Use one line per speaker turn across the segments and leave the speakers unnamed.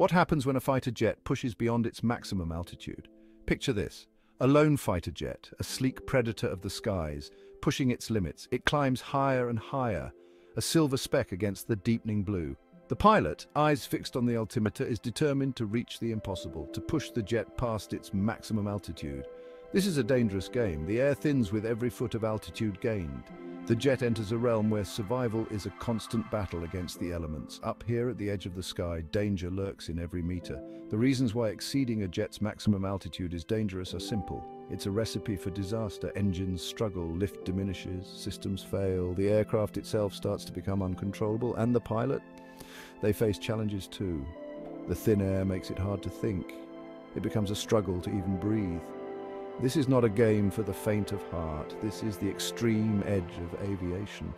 What happens when a fighter jet pushes beyond its maximum altitude? Picture this. A lone fighter jet, a sleek predator of the skies, pushing its limits. It climbs higher and higher, a silver speck against the deepening blue. The pilot, eyes fixed on the altimeter, is determined to reach the impossible, to push the jet past its maximum altitude. This is a dangerous game. The air thins with every foot of altitude gained. The jet enters a realm where survival is a constant battle against the elements. Up here at the edge of the sky, danger lurks in every meter. The reasons why exceeding a jet's maximum altitude is dangerous are simple. It's a recipe for disaster. Engines struggle, lift diminishes, systems fail, the aircraft itself starts to become uncontrollable, and the pilot? They face challenges too. The thin air makes it hard to think. It becomes a struggle to even breathe. This is not a game for the faint of heart. This is the extreme edge of aviation.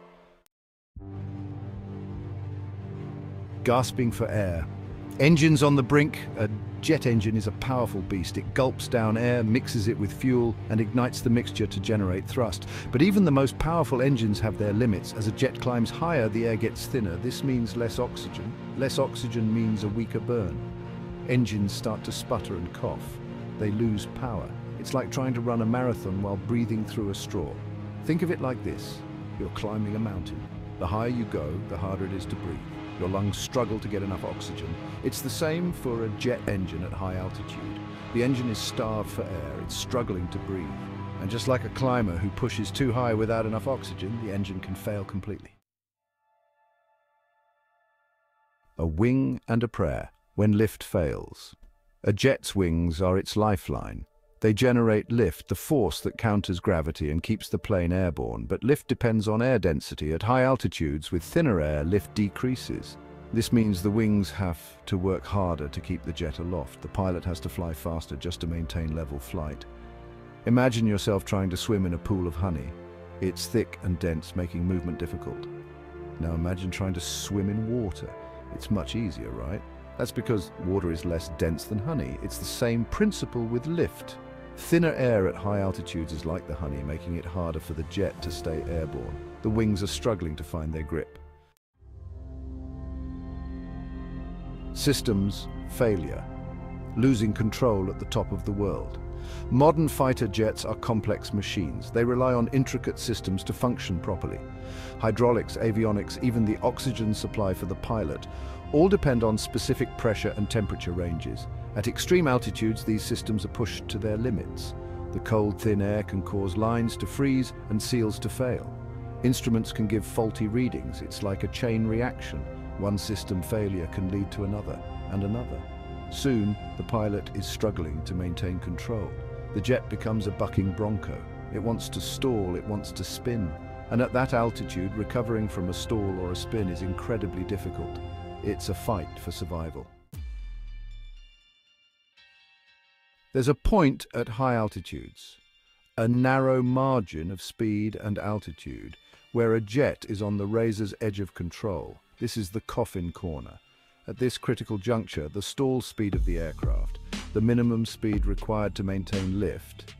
Gasping for air. Engines on the brink. A jet engine is a powerful beast. It gulps down air, mixes it with fuel, and ignites the mixture to generate thrust. But even the most powerful engines have their limits. As a jet climbs higher, the air gets thinner. This means less oxygen. Less oxygen means a weaker burn. Engines start to sputter and cough. They lose power. It's like trying to run a marathon while breathing through a straw. Think of it like this. You're climbing a mountain. The higher you go, the harder it is to breathe. Your lungs struggle to get enough oxygen. It's the same for a jet engine at high altitude. The engine is starved for air. It's struggling to breathe. And just like a climber who pushes too high without enough oxygen, the engine can fail completely. A wing and a prayer when lift fails. A jet's wings are its lifeline. They generate lift, the force that counters gravity and keeps the plane airborne, but lift depends on air density. At high altitudes, with thinner air, lift decreases. This means the wings have to work harder to keep the jet aloft. The pilot has to fly faster just to maintain level flight. Imagine yourself trying to swim in a pool of honey. It's thick and dense, making movement difficult. Now imagine trying to swim in water. It's much easier, right? That's because water is less dense than honey. It's the same principle with lift. Thinner air at high altitudes is like the honey, making it harder for the jet to stay airborne. The wings are struggling to find their grip. Systems failure. Losing control at the top of the world. Modern fighter jets are complex machines. They rely on intricate systems to function properly. Hydraulics, avionics, even the oxygen supply for the pilot all depend on specific pressure and temperature ranges. At extreme altitudes, these systems are pushed to their limits. The cold, thin air can cause lines to freeze and seals to fail. Instruments can give faulty readings. It's like a chain reaction. One system failure can lead to another and another. Soon, the pilot is struggling to maintain control. The jet becomes a bucking bronco. It wants to stall, it wants to spin. And at that altitude, recovering from a stall or a spin is incredibly difficult. It's a fight for survival. There's a point at high altitudes, a narrow margin of speed and altitude, where a jet is on the razor's edge of control. This is the coffin corner. At this critical juncture, the stall speed of the aircraft, the minimum speed required to maintain lift,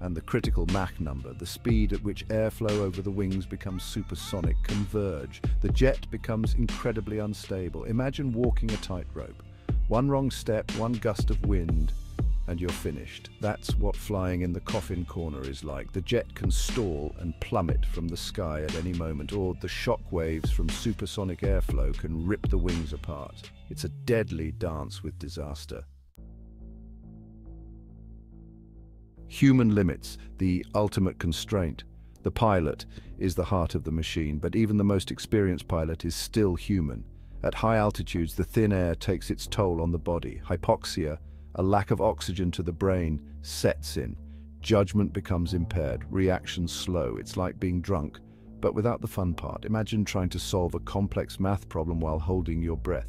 and the critical Mach number, the speed at which airflow over the wings becomes supersonic, converge. The jet becomes incredibly unstable. Imagine walking a tightrope. One wrong step, one gust of wind, and you're finished. That's what flying in the coffin corner is like. The jet can stall and plummet from the sky at any moment, or the shock waves from supersonic airflow can rip the wings apart. It's a deadly dance with disaster. Human limits, the ultimate constraint. The pilot is the heart of the machine, but even the most experienced pilot is still human. At high altitudes, the thin air takes its toll on the body. Hypoxia, a lack of oxygen to the brain, sets in. Judgment becomes impaired, reactions slow. It's like being drunk, but without the fun part. Imagine trying to solve a complex math problem while holding your breath.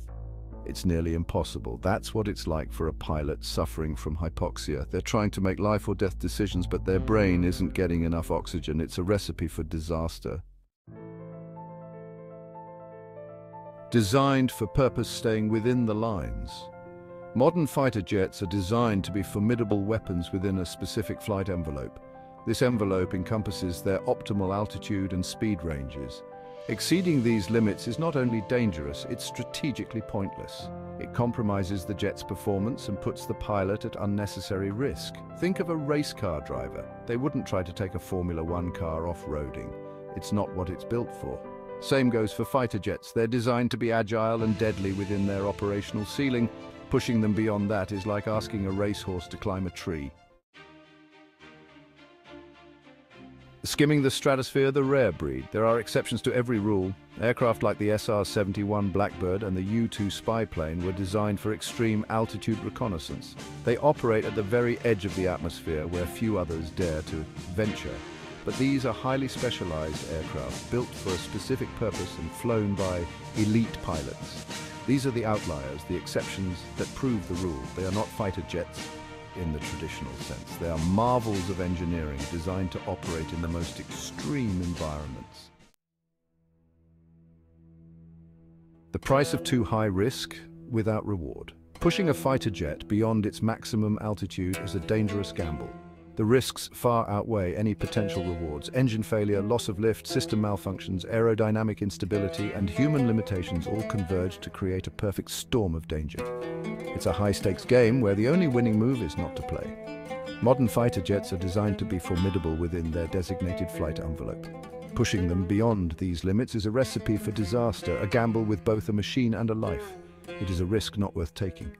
It's nearly impossible. That's what it's like for a pilot suffering from hypoxia. They're trying to make life or death decisions, but their brain isn't getting enough oxygen. It's a recipe for disaster. Designed for purpose staying within the lines. Modern fighter jets are designed to be formidable weapons within a specific flight envelope. This envelope encompasses their optimal altitude and speed ranges. Exceeding these limits is not only dangerous, it's strategically pointless. It compromises the jet's performance and puts the pilot at unnecessary risk. Think of a race car driver. They wouldn't try to take a Formula One car off-roading. It's not what it's built for. Same goes for fighter jets. They're designed to be agile and deadly within their operational ceiling. Pushing them beyond that is like asking a racehorse to climb a tree. Skimming the stratosphere, the rare breed. There are exceptions to every rule. Aircraft like the SR-71 Blackbird and the U-2 spy plane were designed for extreme altitude reconnaissance. They operate at the very edge of the atmosphere where few others dare to venture. But these are highly specialized aircraft, built for a specific purpose and flown by elite pilots. These are the outliers, the exceptions that prove the rule. They are not fighter jets, in the traditional sense. They are marvels of engineering designed to operate in the most extreme environments. The price of too high risk without reward. Pushing a fighter jet beyond its maximum altitude is a dangerous gamble. The risks far outweigh any potential rewards. Engine failure, loss of lift, system malfunctions, aerodynamic instability, and human limitations all converge to create a perfect storm of danger. It's a high-stakes game where the only winning move is not to play. Modern fighter jets are designed to be formidable within their designated flight envelope. Pushing them beyond these limits is a recipe for disaster, a gamble with both a machine and a life. It is a risk not worth taking.